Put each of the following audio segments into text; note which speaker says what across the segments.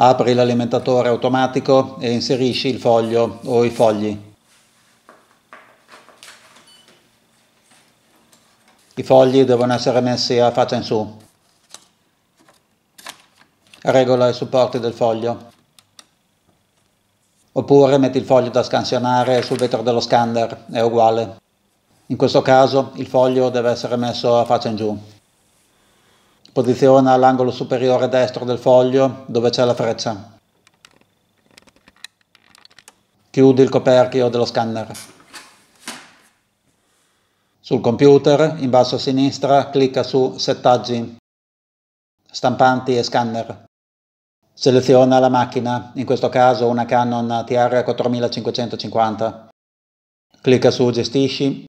Speaker 1: Apri l'alimentatore automatico e inserisci il foglio o i fogli. I fogli devono essere messi a faccia in su. Regola i supporti del foglio. Oppure metti il foglio da scansionare sul vetro dello scanner, è uguale. In questo caso il foglio deve essere messo a faccia in giù. Posiziona l'angolo superiore destro del foglio dove c'è la freccia. Chiudi il coperchio dello scanner. Sul computer, in basso a sinistra, clicca su Settaggi, Stampanti e Scanner. Seleziona la macchina, in questo caso una Canon TR4550. Clicca su Gestisci.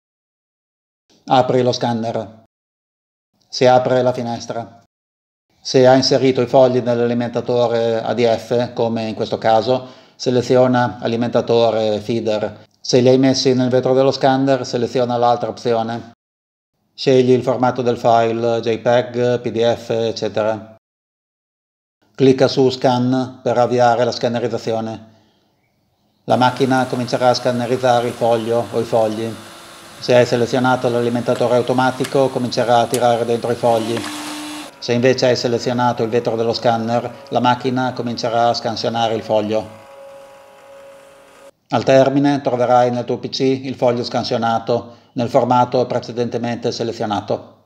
Speaker 1: Apri lo scanner. Si apre la finestra. Se ha inserito i fogli nell'alimentatore ADF, come in questo caso, seleziona alimentatore feeder. Se li hai messi nel vetro dello scanner, seleziona l'altra opzione. Scegli il formato del file, JPEG, PDF, eccetera. Clicca su Scan per avviare la scannerizzazione. La macchina comincerà a scannerizzare il foglio o i fogli. Se hai selezionato l'alimentatore automatico, comincerà a tirare dentro i fogli. Se invece hai selezionato il vetro dello scanner, la macchina comincerà a scansionare il foglio. Al termine troverai nel tuo PC il foglio scansionato nel formato precedentemente selezionato.